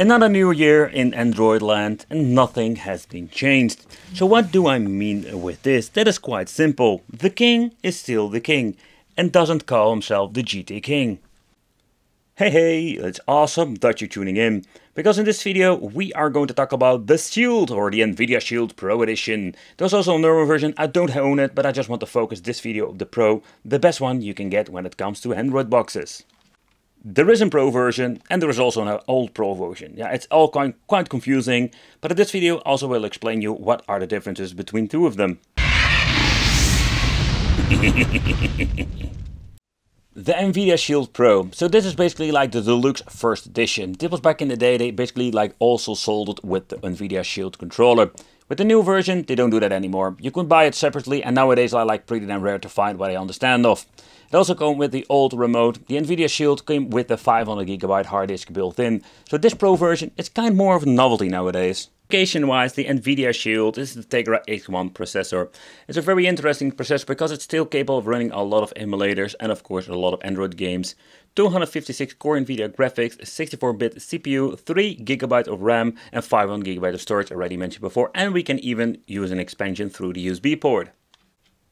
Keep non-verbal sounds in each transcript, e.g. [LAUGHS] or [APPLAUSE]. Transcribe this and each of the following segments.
Another new year in Android land and nothing has been changed. So what do I mean with this? That is quite simple. The king is still the king and doesn't call himself the GT King. Hey hey, it's awesome that you're tuning in, because in this video we are going to talk about the Shield or the Nvidia Shield Pro Edition. There's also a normal version, I don't own it, but I just want to focus this video of the Pro, the best one you can get when it comes to Android boxes. There is a Pro version and there is also an old Pro version. Yeah, it's all quite, quite confusing, but in this video also will explain you what are the differences between two of them. [LAUGHS] The Nvidia Shield Pro. So this is basically like the deluxe first edition. This was back in the day, they basically like also sold it with the Nvidia Shield controller. With the new version, they don't do that anymore. You can buy it separately and nowadays I like pretty damn rare to find what I understand of. It also came with the old remote. The Nvidia Shield came with a 500GB hard disk built in. So this Pro version is kind of more of a novelty nowadays. Application-wise, the Nvidia Shield is the Tegra X1 processor. It's a very interesting processor because it's still capable of running a lot of emulators and of course a lot of Android games. 256 core Nvidia graphics, 64-bit CPU, 3GB of RAM and 500GB of storage already mentioned before and we can even use an expansion through the USB port.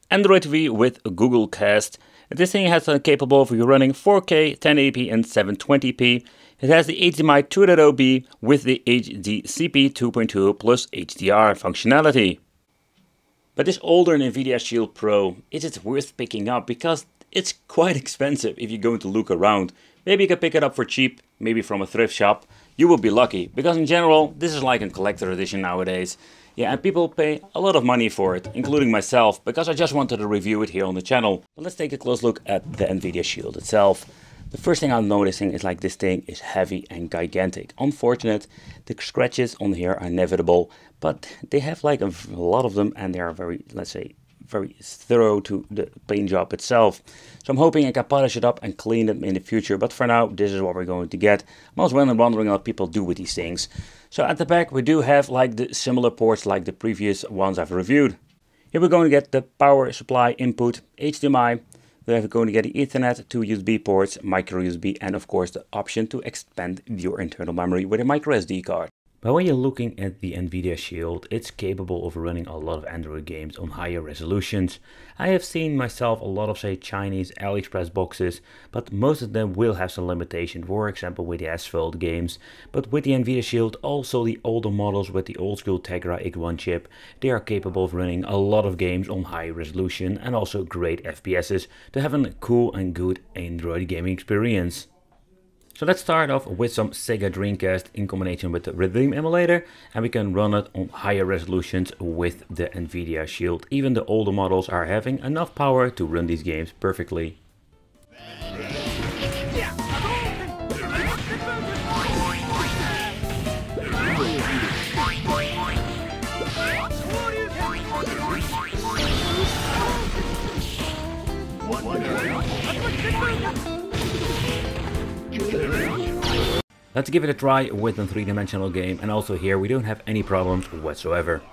Android TV with Google Cast. This thing has a capable of running 4K, 1080p and 720p. It has the HDMI 2.0b with the HDCP 2.2 plus HDR functionality. But this older Nvidia Shield Pro, is it worth picking up because it's quite expensive if you're going to look around. Maybe you can pick it up for cheap, maybe from a thrift shop. You will be lucky because in general, this is like a collector edition nowadays. Yeah, and people pay a lot of money for it, including myself, because I just wanted to review it here on the channel. But let's take a close look at the Nvidia Shield itself. The first thing I'm noticing is like this thing is heavy and gigantic. Unfortunate, the scratches on here are inevitable, but they have like a, a lot of them and they are very, let's say, very thorough to the paint job itself. So I'm hoping I can polish it up and clean it in the future, but for now, this is what we're going to get. I'm also wondering what people do with these things. So at the back we do have like the similar ports like the previous ones I've reviewed. Here we're going to get the power supply input, HDMI, we're going to get the Ethernet, two USB ports, micro USB and of course the option to expand your internal memory with a micro SD card. But when you're looking at the Nvidia Shield, it's capable of running a lot of Android games on higher resolutions. I have seen myself a lot of say Chinese AliExpress boxes, but most of them will have some limitation, for example with the Asphalt games. But with the Nvidia Shield, also the older models with the old school Tegra X1 chip, they are capable of running a lot of games on high resolution and also great FPSs to have a cool and good Android gaming experience. So let's start off with some Sega Dreamcast in combination with the ReDream emulator and we can run it on higher resolutions with the Nvidia Shield. Even the older models are having enough power to run these games perfectly. Let's give it a try with a three-dimensional game and also here we don't have any problems whatsoever.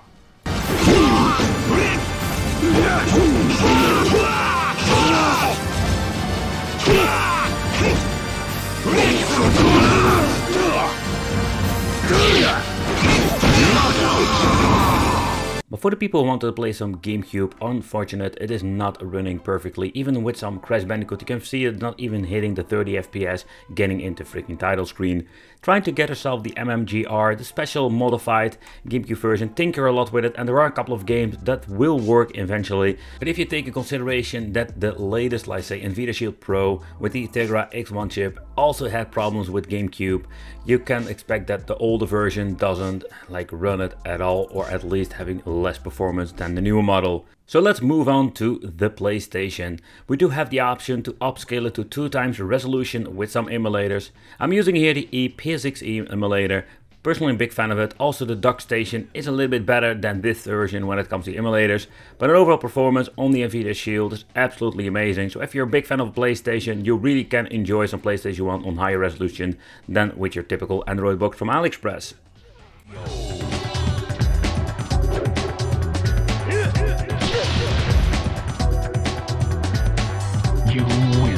For the people who wanted to play some GameCube, unfortunate it is not running perfectly. Even with some Crash Bandicoot you can see it not even hitting the 30 FPS getting into freaking title screen. Trying to get yourself the MMJR, the special modified GameCube version, tinker a lot with it and there are a couple of games that will work eventually. But if you take in consideration that the latest, let's say Nvidia Shield Pro with the Tegra X1 chip also had problems with GameCube, you can expect that the older version doesn't like run it at all or at least having less performance than the newer model. So let's move on to the PlayStation. We do have the option to upscale it to 2 times resolution with some emulators. I'm using here the ePSXe emulator. Personally a big fan of it. Also the DuckStation is a little bit better than this version when it comes to emulators. But an overall performance on the Nvidia Shield is absolutely amazing. So if you're a big fan of PlayStation, you really can enjoy some PlayStation 1 on higher resolution than with your typical Android box from AliExpress. You win.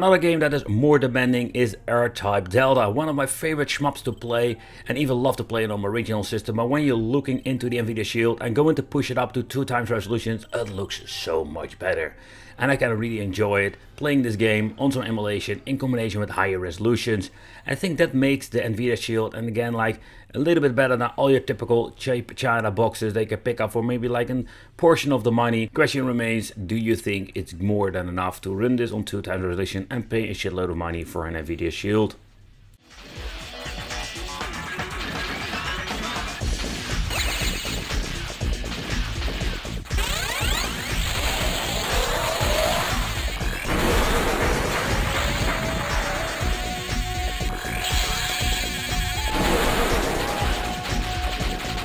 Another game that is more demanding is R-Type Delta, one of my favorite shmups to play and even love to play it on my regional system. But when you're looking into the Nvidia Shield and going to push it up to two times resolutions, it looks so much better. And I kind of really enjoy it playing this game on some emulation in combination with higher resolutions. I think that makes the Nvidia Shield and again like a little bit better than all your typical cheap China boxes they can pick up for maybe like a portion of the money. Question remains, do you think it's more than enough to run this on 2 times resolution and pay a shitload of money for an Nvidia Shield?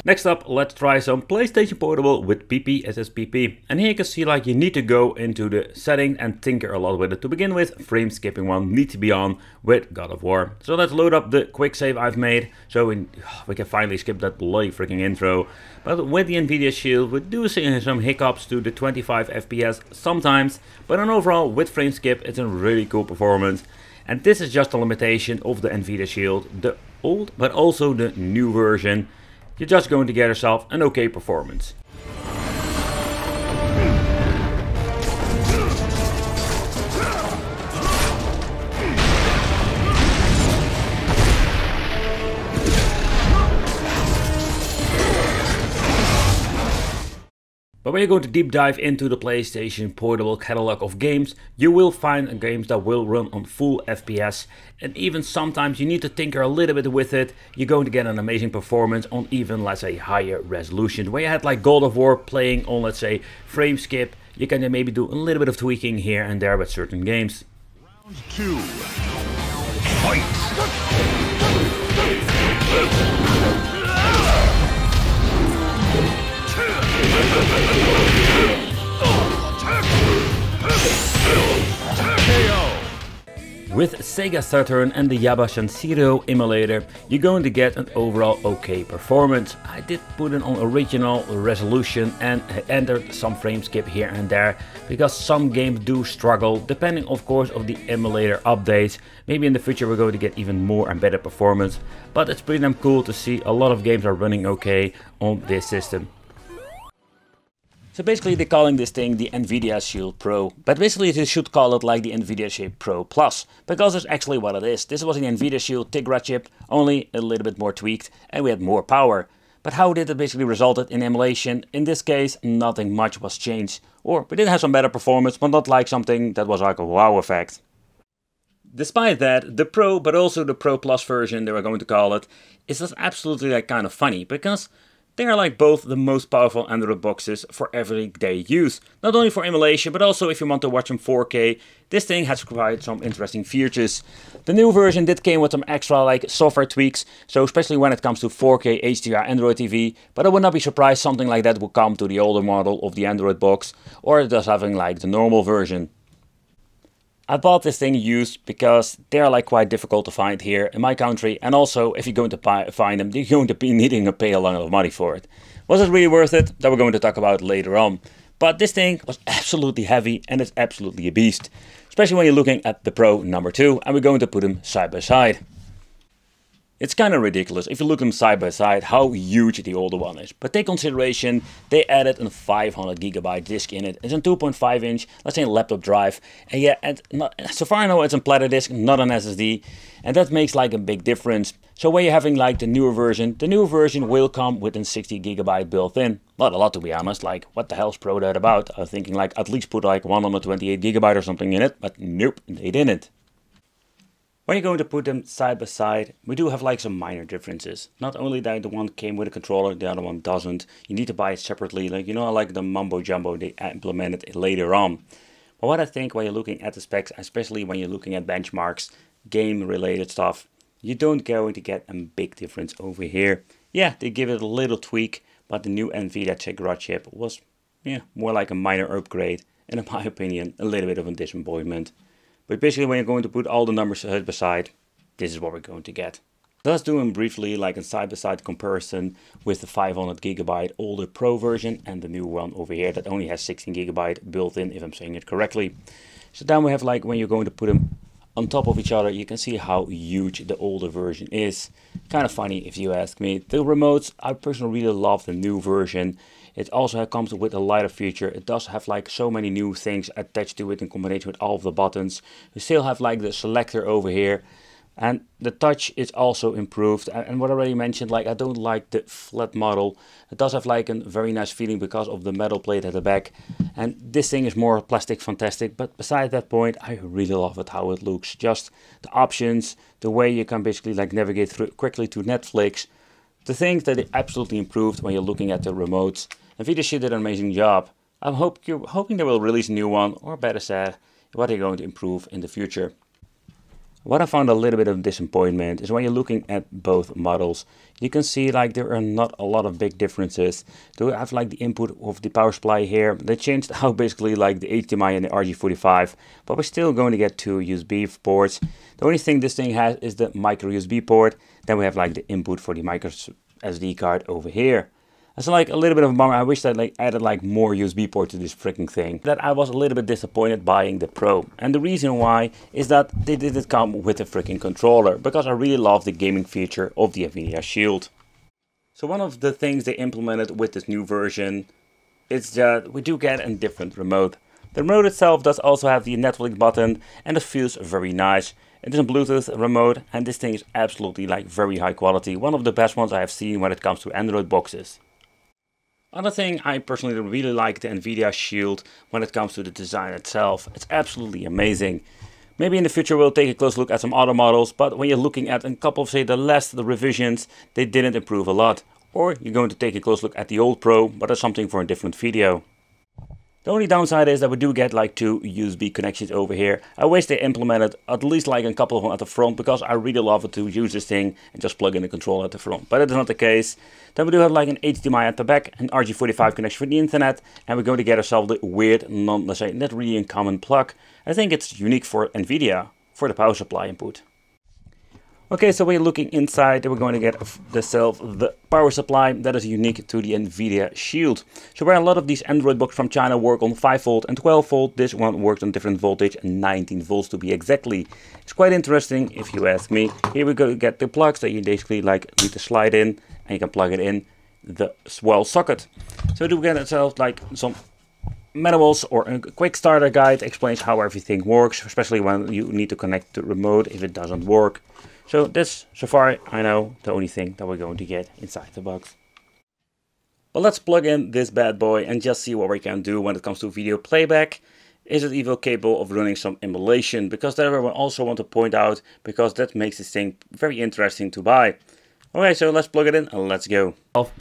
Next up, let's try some PlayStation Portable with PPSSPP. And here you can see like you need to go into the settings and tinker a lot with it. To begin with, frame skipping one needs to be on with God of War. So let's load up the quick save I've made so we, [SIGHS] we can finally skip that bloody freaking intro. But with the Nvidia Shield, we do see some hiccups to the 25 FPS sometimes, but on overall with frame skip it's a really cool performance. And this is just a limitation of the Nvidia Shield, the old but also the new version you're just going to get yourself an okay performance. But when you go to deep dive into the PlayStation Portable catalog of games, you will find games that will run on full FPS and even sometimes you need to tinker a little bit with it, you're going to get an amazing performance on even let's say higher resolution. Where you had like God of War playing on let's say frame skip, you can maybe do a little bit of tweaking here and there with certain games. Round two. Fight! With Sega Saturn and the Yaba Zero emulator, you're going to get an overall okay performance. I did put it on original resolution and entered some frame skip here and there, because some games do struggle, depending of course of the emulator updates. Maybe in the future we're going to get even more and better performance, but it's pretty damn cool to see a lot of games are running okay on this system. So basically they're calling this thing the Nvidia Shield Pro, but basically they should call it like the Nvidia Shield Pro Plus, because that's actually what it is. This was an Nvidia Shield Tegra chip, only a little bit more tweaked, and we had more power. But how did it basically resulted in emulation? In this case, nothing much was changed. Or we did have some better performance, but not like something that was like a wow effect. Despite that, the Pro, but also the Pro Plus version, they were going to call it, is just absolutely like kind of funny, because they are like both the most powerful Android boxes for everyday use. Not only for emulation, but also if you want to watch in 4K, this thing has quite some interesting features. The new version did came with some extra like software tweaks, so especially when it comes to 4K HDR Android TV, but I would not be surprised something like that would come to the older model of the Android box, or just having like the normal version. I bought this thing used because they're like quite difficult to find here in my country and also if you're going to buy, find them you're going to be [LAUGHS] needing to pay a lot of money for it. Was it really worth it? That we're going to talk about later on. But this thing was absolutely heavy and it's absolutely a beast. Especially when you're looking at the Pro number 2 and we're going to put them side by side. It's kind of ridiculous if you look them side by side how huge the older one is. But take consideration they added a 500 gigabyte disk in it. It's a 2.5 inch, let's say laptop drive. And yeah, and not, so far I know it's a platter disk, not an SSD. And that makes like a big difference. So when you're having like the newer version, the newer version will come with a 60 gigabyte built in. Not a lot to be honest, like what the hell's Pro that about? I was thinking like at least put like 128 gigabyte or something in it, but nope, they didn't. When you're going to put them side by side, we do have like some minor differences. Not only that the one came with a controller, the other one doesn't. You need to buy it separately, like you know, like the mumbo jumbo they implemented later on. But what I think when you're looking at the specs, especially when you're looking at benchmarks, game related stuff, you don't going to get a big difference over here. Yeah, they give it a little tweak, but the new NVIDIA Tegra chip was yeah, more like a minor upgrade, and in my [LAUGHS] opinion, a little bit of a disappointment. But basically when you're going to put all the numbers side by side, this is what we're going to get. Thus doing briefly like a side-by-side -side comparison with the 500 gigabyte older Pro version and the new one over here that only has 16 gigabyte built in if I'm saying it correctly. So then we have like when you're going to put them on top of each other, you can see how huge the older version is. Kind of funny if you ask me. The remotes, I personally really love the new version. It also comes with a lighter feature. It does have like so many new things attached to it in combination with all of the buttons. You still have like the selector over here and the touch is also improved and what I already mentioned like I don't like the flat model it does have like a very nice feeling because of the metal plate at the back and this thing is more plastic fantastic but besides that point I really love it how it looks just the options the way you can basically like navigate through quickly to Netflix the things that it absolutely improved when you're looking at the remotes Nvidia Shield did an amazing job I'm hope, hoping they will release a new one or better said what they're going to improve in the future what I found a little bit of disappointment is when you're looking at both models, you can see like there are not a lot of big differences. Do have like the input of the power supply here. They changed how basically like the HDMI and the RJ45, but we're still going to get two USB ports. The only thing this thing has is the micro USB port. Then we have like the input for the micro SD card over here. That's like a little bit of a bummer. I wish that like added like more USB port to this freaking thing. That I was a little bit disappointed buying the Pro. And the reason why is that they didn't come with a freaking controller because I really love the gaming feature of the Nvidia Shield. So one of the things they implemented with this new version is that we do get a different remote. The remote itself does also have the Netflix button and it feels very nice. It is a Bluetooth remote and this thing is absolutely like very high quality. One of the best ones I have seen when it comes to Android boxes. Another thing I personally really like the Nvidia Shield when it comes to the design itself. It's absolutely amazing. Maybe in the future we'll take a close look at some other models, but when you're looking at a couple of say the last the revisions, they didn't improve a lot. Or you're going to take a close look at the old Pro, but that's something for a different video. The only downside is that we do get like two USB connections over here. I wish they implemented at least like a couple of them at the front because I really love it to use this thing and just plug in the controller at the front. But it is not the case. Then we do have like an HDMI at the back, an RJ45 connection for the internet, and we're going to get ourselves the weird, non, let's say, not really uncommon plug. I think it's unique for NVIDIA for the power supply input. Okay, so we're looking inside, we're going to get the self the power supply that is unique to the NVIDIA Shield. So where a lot of these Android boxes from China work on 5 volt and 12 volt, this one works on different voltage, 19 volts to be exactly. It's quite interesting if you ask me. Here we go get the plugs that you basically like need to slide in and you can plug it in the wall socket. So do we get ourselves like some manuals or a quick starter guide explains how everything works, especially when you need to connect the remote if it doesn't work. So this, so far, I know the only thing that we're going to get inside the box. But let's plug in this bad boy and just see what we can do when it comes to video playback. Is it even capable of running some emulation? Because that I also want to point out, because that makes this thing very interesting to buy. Okay, so let's plug it in and let's go.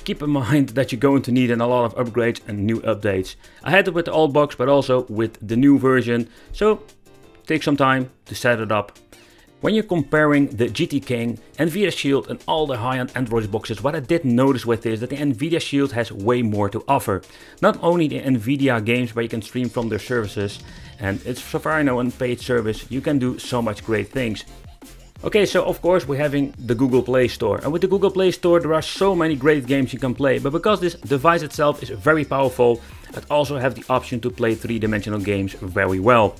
Keep in mind that you're going to need a lot of upgrades and new updates. I had it with the old box, but also with the new version. So take some time to set it up when you're comparing the GT King, Nvidia Shield and all the high-end Android boxes, what I did notice with this is that the Nvidia Shield has way more to offer. Not only the Nvidia games where you can stream from their services, and it's so far I know a paid service, you can do so much great things. Okay, so of course we're having the Google Play Store. And with the Google Play Store there are so many great games you can play. But because this device itself is very powerful, it also have the option to play three-dimensional games very well.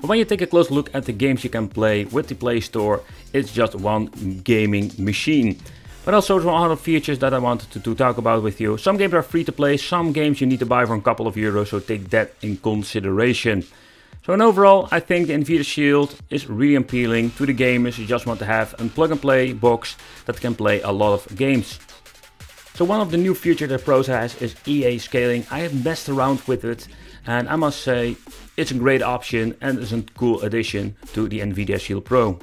But when you take a close look at the games you can play with the Play Store, it's just one gaming machine. But also some other features that I wanted to, to, talk about with you. Some games are free to play, some games you need to buy for a couple of euros, so take that in consideration. So in overall, I think the Nvidia Shield is really appealing to the gamers who just want to have a plug and play box that can play a lot of games. So one of the new features that Pros has is AI scaling. I have messed around with it and I must say it's a great option and is a cool addition to the Nvidia Shield Pro.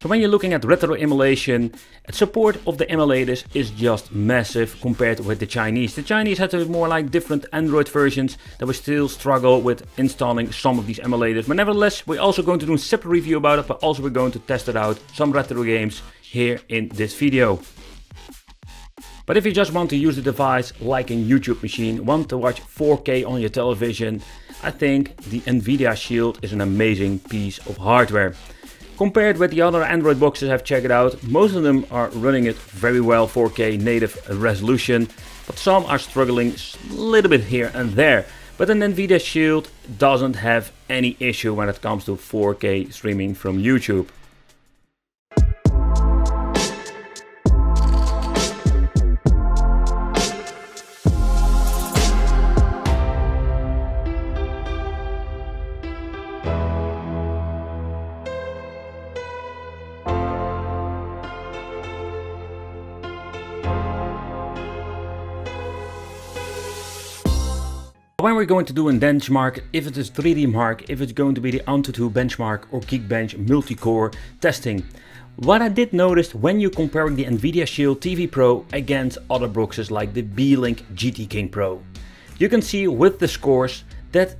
So when you're looking at retro emulation, support of the emulators is just massive compared with the Chinese. The Chinese had more like different Android versions that we still struggle with installing some of these emulators. But nevertheless, we're also going to do a separate review about it, but also we're going to test it out, some retro games here in this video. But if you just want to use the device like a YouTube machine, want to watch 4K on your television, I think the Nvidia Shield is an amazing piece of hardware. Compared with the other Android boxes I've checked out, most of them are running it very well 4K native resolution, but some are struggling a little bit here and there. But an Nvidia Shield doesn't have any issue when it comes to 4K streaming from YouTube. We're going to do a benchmark, if it is 3D Mark, if it's going to be the Antutu benchmark or Geekbench multi-core testing. What I did notice when you're comparing the Nvidia Shield TV Pro against other boxes like the Beelink GT King Pro. You can see with the scores that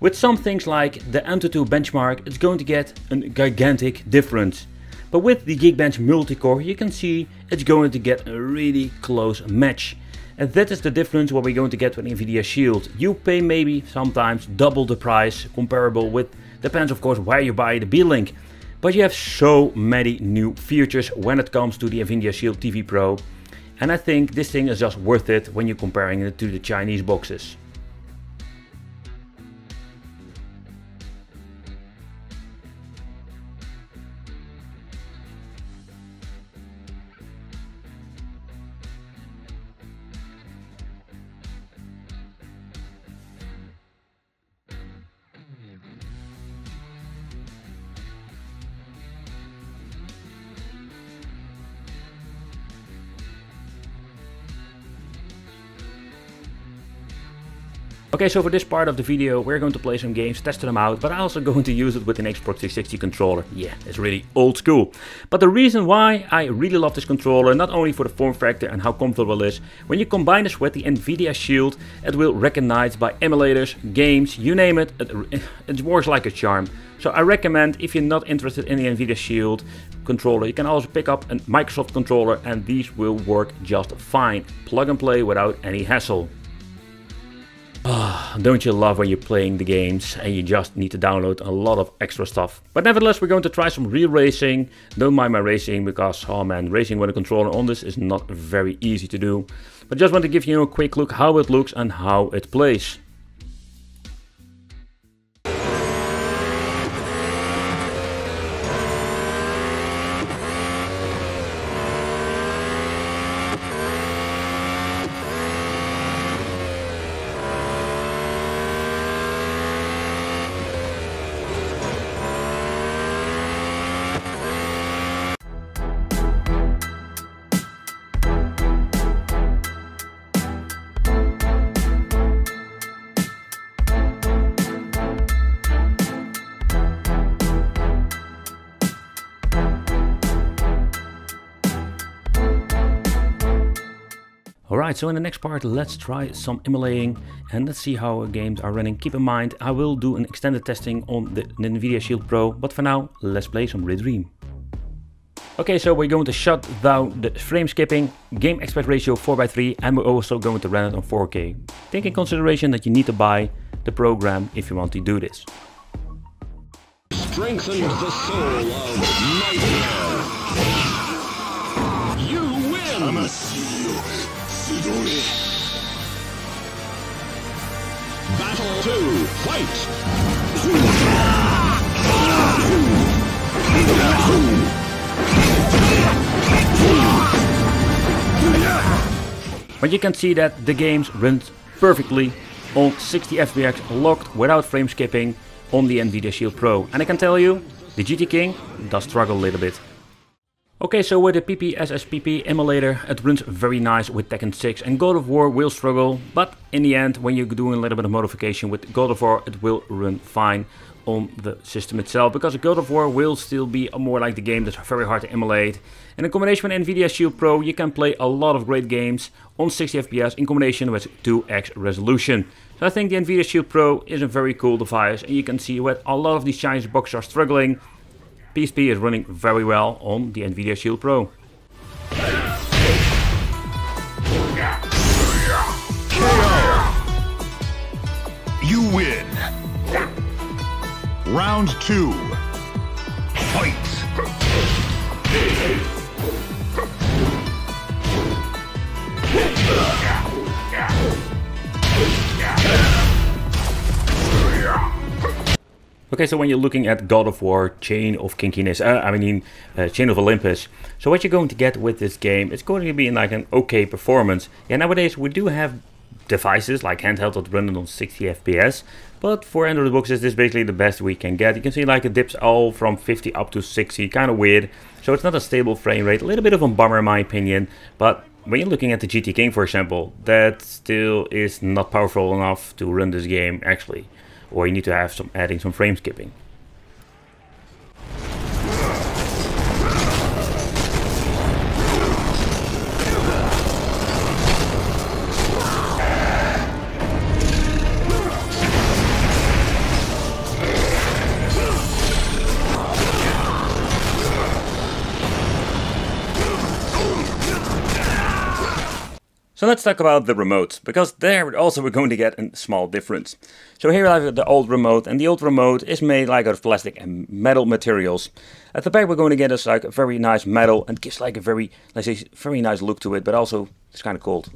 with some things like the Antutu benchmark, it's going to get a gigantic difference. But with the Geekbench multi-core, you can see it's going to get a really close match. And that is the difference what we're going to get with Nvidia Shield. You pay maybe sometimes double the price comparable with, depends of course where you buy the Beelink. But you have so many new features when it comes to the Nvidia Shield TV Pro. And I think this thing is just worth it when you're comparing it to the Chinese boxes. Okay, so for this part of the video, we're going to play some games, test them out, but I'm also going to use it with an Xbox 360 controller. Yeah, it's really old school. But the reason why I really love this controller, not only for the form factor and how comfortable it is, when you combine this with the Nvidia Shield, it will recognize by emulators, games, you name it, it, it works like a charm. So I recommend, if you're not interested in the Nvidia Shield controller, you can also pick up a Microsoft controller and these will work just fine. Plug and play without any hassle. Don't you love when you're playing the games and you just need to download a lot of extra stuff. But nevertheless, we're going to try some real racing. Don't mind my racing because, oh man, racing with a controller on this is not very easy to do. But just want to give you a quick look how it looks and how it plays. Alright, so in the next part let's try some emulating and let's see how games are running. Keep in mind I will do an extended testing on the, the Nvidia Shield Pro, but for now let's play some ReDream. Okay, so we're going to shut down the frame skipping, game aspect ratio 4x3 and we're also going to run it on 4K. Take in consideration that you need to buy the program if you want to do this. Strengthened the soul of Nightmare. You win! Battle 2, fight! But you can see that the games runs perfectly on 60 FPS locked without frame skipping on the Nvidia Shield Pro. And I can tell you, the GT King does struggle a little bit. Okay, so with the PPSSPP emulator, it runs very nice with Tekken 6 and God of War will struggle, but in the end, when you're doing a little bit of modification with God of War, it will run fine on the system itself, because God of War will still be more like the game that's very hard to emulate. And in combination with Nvidia Shield Pro, you can play a lot of great games on 60 FPS in combination with 2x resolution. So I think the Nvidia Shield Pro is a very cool device, and you can see what a lot of these Chinese boxes are struggling, PSP is running very well on the Nvidia Shield Pro. You win. Round two. Fight. Okay, so when you're looking at God of War, Chain of Kinkiness, uh, I mean, uh, Chain of Olympus, so what you're going to get with this game, it's going to be like an okay performance. Yeah, nowadays we do have devices like handheld that run on 60 FPS, but for Android boxes, this is basically the best we can get. You can see like it dips all from 50 up to 60, kind of weird. So it's not a stable frame rate, a little bit of a bummer in my opinion, but when you're looking at the GT King, for example, that still is not powerful enough to run this game actually or you need to have some adding some frame skipping. So let's talk about the remotes, because there also we're going to get a small difference. So here I have the old remote, and the old remote is made like out of plastic and metal materials. At the back we're going to get us like a very nice metal, and gives like a very, let's say, very nice look to it, but also it's kind of cold.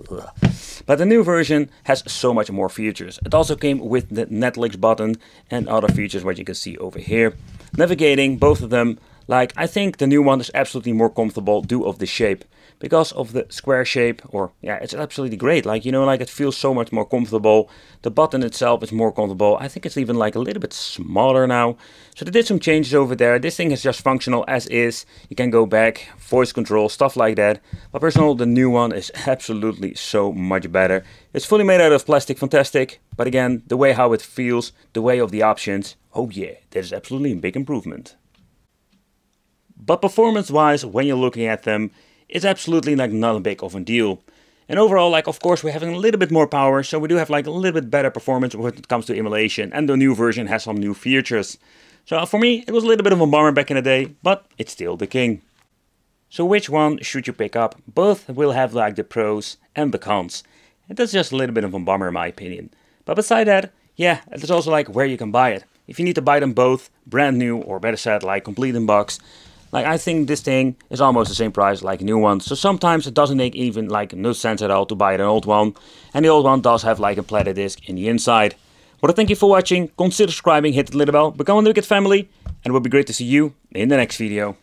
But the new version has so much more features. It also came with the Netflix button and other features what you can see over here. Navigating, both of them, like I think the new one is absolutely more comfortable due of the shape because of the square shape or yeah it's absolutely great. Like you know like it feels so much more comfortable. The button itself is more comfortable. I think it's even like a little bit smaller now. So they did some changes over there. This thing is just functional as is. You can go back voice control stuff like that. But personal the new one is [LAUGHS] absolutely so much better. It's fully made out of plastic fantastic. But again the way how it feels the way of the options oh yeah that is absolutely a big improvement. But performance wise when you're looking at them it's absolutely like not a big of a deal. And overall, like of course we're having a little bit more power, so we do have like a little bit better performance when it comes to emulation, and the new version has some new features. So uh, for me, it was a little bit of a bummer back in the day, but it's still the king. So which one should you pick up? Both will have like the pros and the cons. And that's just a little bit of a bummer in my opinion. But beside that, yeah, it's also like where you can buy it. If you need to buy them both, brand new or better said like complete in box, like I think this thing is almost the same price like new ones. So sometimes it doesn't make even like no sense at all to buy an old one. And the old one does have like a platter disc in the inside. But thank you for watching. Consider subscribing, hit the little bell, become a Nuket family. And it would be great to see you in the next video.